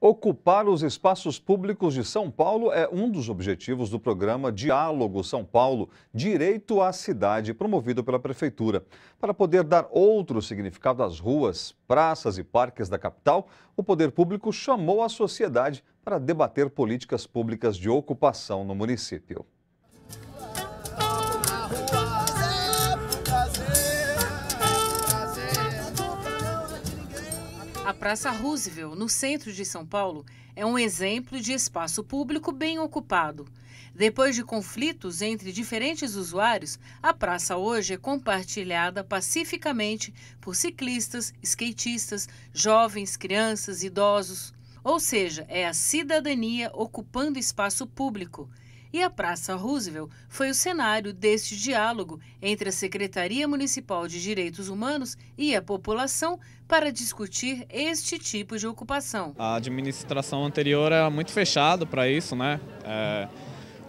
Ocupar os espaços públicos de São Paulo é um dos objetivos do programa Diálogo São Paulo Direito à Cidade, promovido pela Prefeitura. Para poder dar outro significado às ruas, praças e parques da capital, o poder público chamou a sociedade para debater políticas públicas de ocupação no município. A Praça Roosevelt, no centro de São Paulo, é um exemplo de espaço público bem ocupado. Depois de conflitos entre diferentes usuários, a praça hoje é compartilhada pacificamente por ciclistas, skatistas, jovens, crianças, idosos. Ou seja, é a cidadania ocupando espaço público. E a Praça Roosevelt foi o cenário deste diálogo entre a Secretaria Municipal de Direitos Humanos e a população para discutir este tipo de ocupação. A administração anterior era muito fechado para isso, né? É,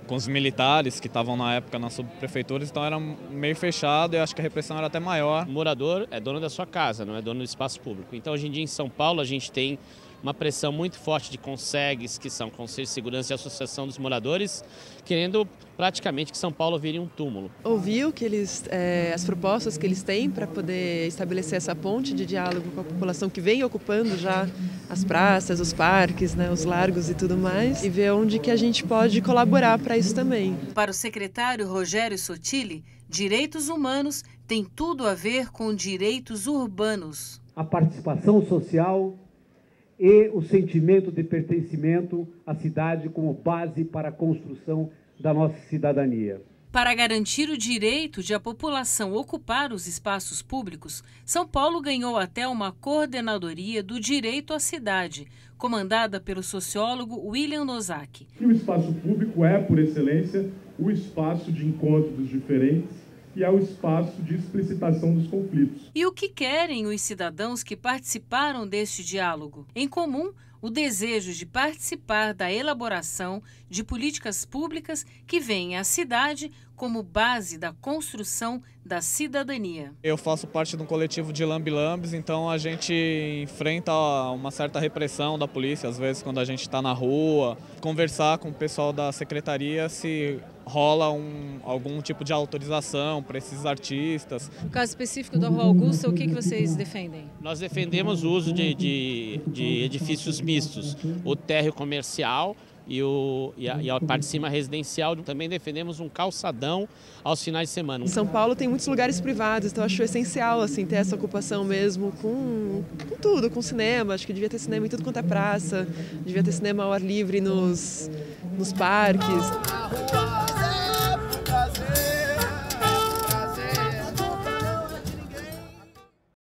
com os militares que estavam na época nas subprefeituras, então era meio fechado e acho que a repressão era até maior. O morador é dono da sua casa, não é dono do espaço público. Então hoje em dia em São Paulo a gente tem uma pressão muito forte de consegues, que são Conselho de Segurança e Associação dos Moradores, querendo praticamente que São Paulo vire um túmulo. Ouviu que eles, é, as propostas que eles têm para poder estabelecer essa ponte de diálogo com a população que vem ocupando já as praças, os parques, né, os largos e tudo mais, e ver onde que a gente pode colaborar para isso também. Para o secretário Rogério Sotile, direitos humanos têm tudo a ver com direitos urbanos. A participação social e o sentimento de pertencimento à cidade como base para a construção da nossa cidadania. Para garantir o direito de a população ocupar os espaços públicos, São Paulo ganhou até uma coordenadoria do direito à cidade, comandada pelo sociólogo William Nozaki. o espaço público é, por excelência, o espaço de encontro dos diferentes que é o espaço de explicitação dos conflitos. E o que querem os cidadãos que participaram deste diálogo? Em comum, o desejo de participar da elaboração de políticas públicas que veem a cidade como base da construção da cidadania. Eu faço parte de um coletivo de lambilambes, então a gente enfrenta uma certa repressão da polícia, às vezes quando a gente está na rua, conversar com o pessoal da secretaria se rola um, algum tipo de autorização para esses artistas. No caso específico da Rua Augusta, o que, que vocês defendem? Nós defendemos o uso de, de, de edifícios mistos, o térreo comercial e, o, e, a, e a parte de cima residencial. Também defendemos um calçadão aos finais de semana. Em São Paulo tem muitos lugares privados, então acho essencial assim ter essa ocupação mesmo com, com tudo, com cinema. Acho que devia ter cinema em tudo quanto é praça, devia ter cinema ao ar livre nos, nos parques.